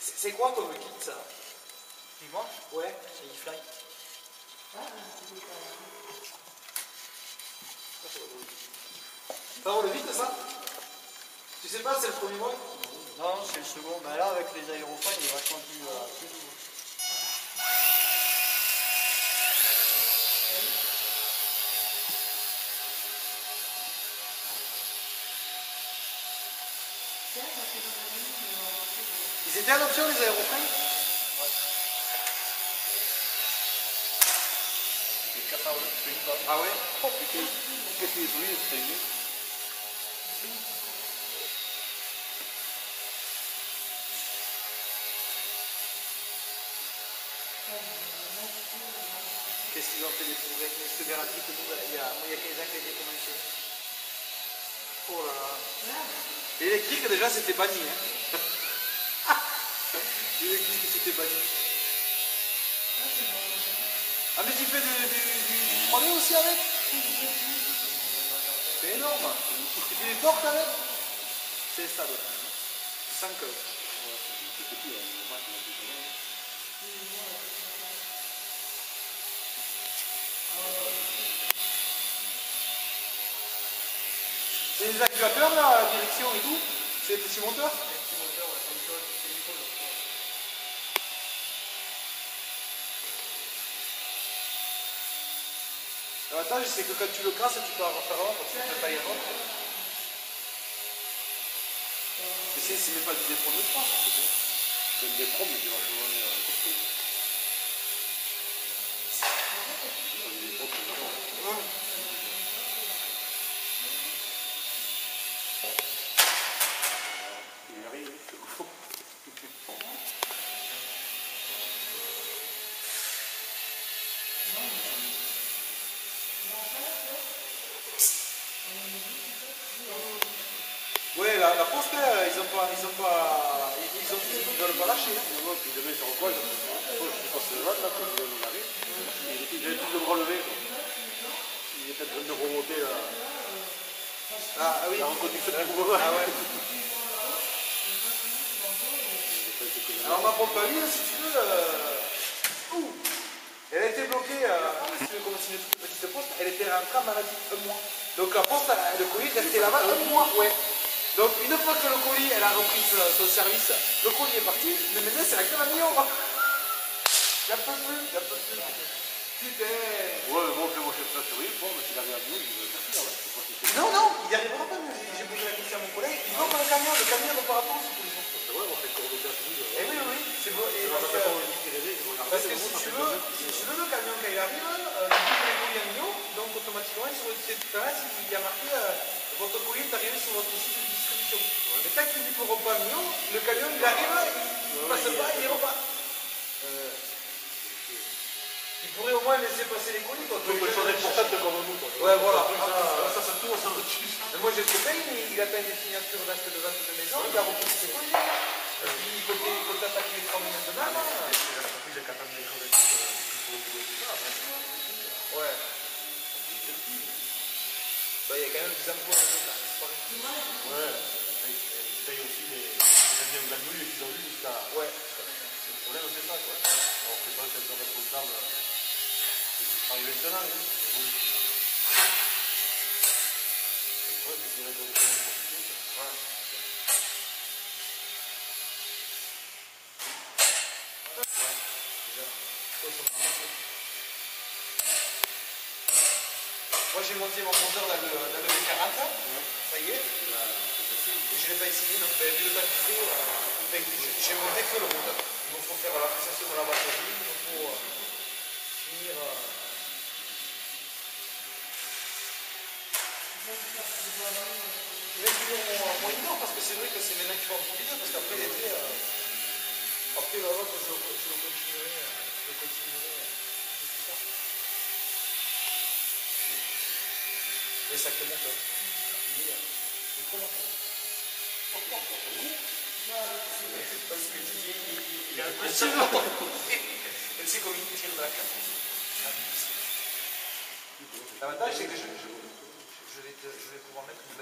C'est quoi comme kit ça Dis-moi, Ouais. c'est e-fly. Ça roule vite ça Tu sais pas, c'est le premier mois Non, c'est le second. Mais là, avec les aérofans, il est vachement plus, euh, plus en option les balle. Ah ouais? Oh putain, qu'est-ce qu'il est c'était mieux. Qu'est-ce qu'ils ont fait les Mais je te garantis que nous, il y a, moi, il y a 15 ans qui a été commencé. Oh là là. L'électrique déjà c'était banni. Hein. L'électrique c'était banni. Ah mais tu fais du, du, du, du 3D aussi avec C'est énorme. Tu fais des portes avec C'est ça être. 5 heures. C'est des actuateurs là, direction et tout C'est Les petits moteurs, ouais, comme ça, c'est Nicole. L'avantage c'est que quand tu le casses, tu peux en refaire un parce que tu peux pas. Mais c'est même pas du défaut de France. Mais c'est euh, costaud. C'est des pros, c'est vraiment- Il la, la poste, euh, ils ont pas, ils ont pas, ils, ils ont, ils veulent pas lâcher. hein. Moi, puis demain, sur le coin, je je passe le jaune, là, quand je vais arrive. Il avait plus de bras levés, quoi. Il est peut-être en train de remonter, là. Ah, ah oui. La reconduction du mouvement. Ah ouais. Alors ma pompe à huile, si tu veux, euh, ouh, elle a été bloquée, euh, si tu veux comme c'est une petite poste, elle était rentrée en maladie un mois. Donc la poste, le colis est resté là-bas un mois, ouais. Donc une fois que le colis, elle a repris son, service, le colis est parti, maintenant c'est à la million. Il n'y a pas plus, a pas plus. Putain. Ouais, bon, je fais ça sur lui, bon, mais s'il arrive à mieux, il veut partir, ouais. C'est pas si c'est- Non, non, il n'y arrivera pas, mais j'ai j'ai posé la question à mon collègue, il veut pas le camion, le camion ne part pas ce colis. C'est vrai, on fait le tour de gaz, oui, Eh oui, oui, c'est bon. et C'est parce la que- façon dont il est il faut Parce que si tu veux, si tu veux, le camion quand il arrive, euh, il dit les colis en million, donc automatiquement sur le site internet, il y a marqué euh, votre colis est arrivé sur votre site de distribution. Mais tant qu'il dit pour repas million, le camion il arrive, il passe pas, il repart. Il pourrait au moins laisser passer les colis. Quoi, Il faut changer de portable comme nous, quoi. Ouais, voilà. Ah, Ça, ça tourne, ça dessus. Mais moi j'ai le copain, il, il atteint des signatures d'acte de vente de maison, il a repris ses colis. Et puis il peut, il peut attaquer les 3 minutes de mal. hein. L'entreprise a qu'à prendre des choses avec tout, euh, pour le boulot, tout ça, après. Ouais. Bah, il y a quand même des c'est ils payent aussi les de. Ouais. Le problème, c'est ça. Alors, c'est travail maintenant, hein. Mais bon. Le problème, c'est qu'ils répondent aux compliqués, quoi. Ouais. Moi j'ai monté mon moteur dans le, dans le V40, ça y est, là, je l'ai pas essayé, donc vu le temps qu'il euh, ben, j'ai monté que le moteur. Il nous faut faire la fixation de la batterie, il faut euh, finir. euh, finir mon, mon indoor parce que c'est vrai que c'est maintenant qu'il faut en profiter parce qu'après l'été, euh, après la route, je, je continuerai, euh, je continuerai plus tard. Mais comment Parce que Didier, il, il, a un peu de tu sais comme il tire de la carte. L'avantage, c'est que je, vais je pouvoir mettre une.